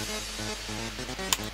Música